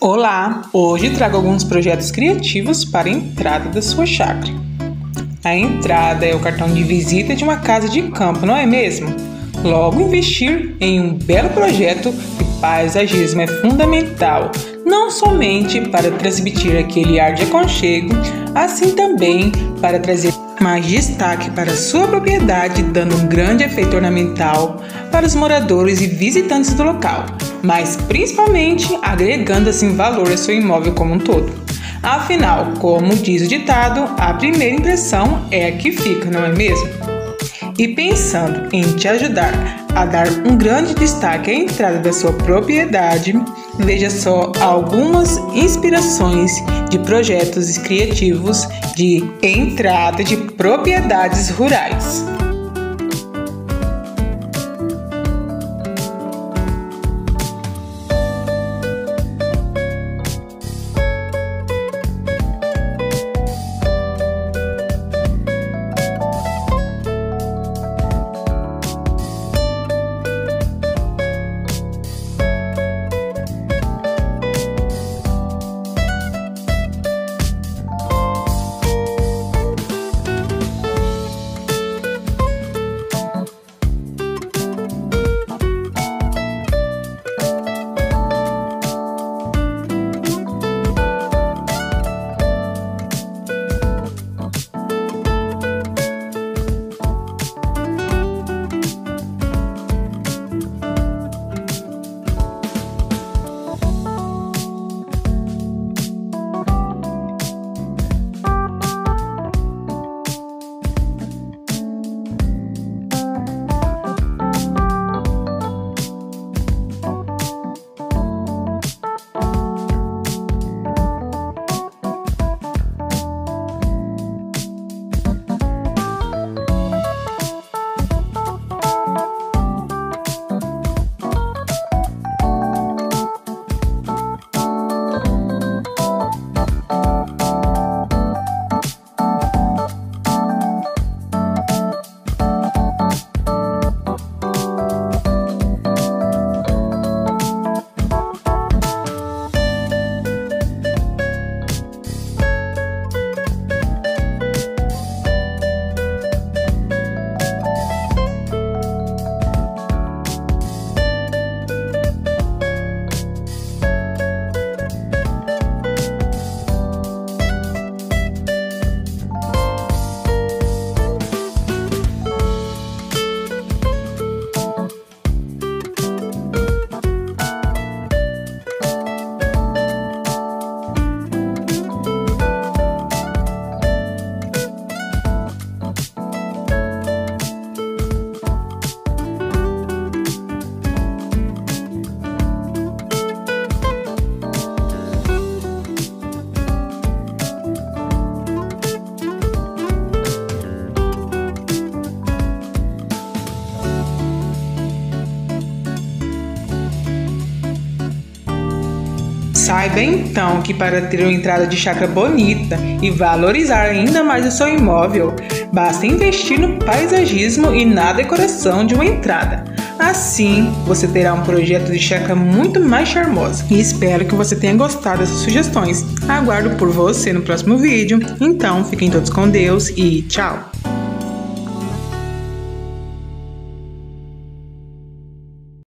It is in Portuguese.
Olá! Hoje trago alguns projetos criativos para a entrada da sua chácara. A entrada é o cartão de visita de uma casa de campo, não é mesmo? Logo, investir em um belo projeto de paisagismo é fundamental, não somente para transmitir aquele ar de aconchego, assim também para trazer mais destaque para sua propriedade, dando um grande efeito ornamental para os moradores e visitantes do local, mas principalmente agregando assim valor ao seu imóvel como um todo. Afinal, como diz o ditado, a primeira impressão é a que fica, não é mesmo? E pensando em te ajudar a dar um grande destaque à entrada da sua propriedade, veja só algumas inspirações de projetos criativos de entrada de propriedades rurais. Saiba então que para ter uma entrada de chácara bonita e valorizar ainda mais o seu imóvel, basta investir no paisagismo e na decoração de uma entrada. Assim, você terá um projeto de chácara muito mais charmoso. E espero que você tenha gostado dessas sugestões. Aguardo por você no próximo vídeo. Então, fiquem todos com Deus e tchau!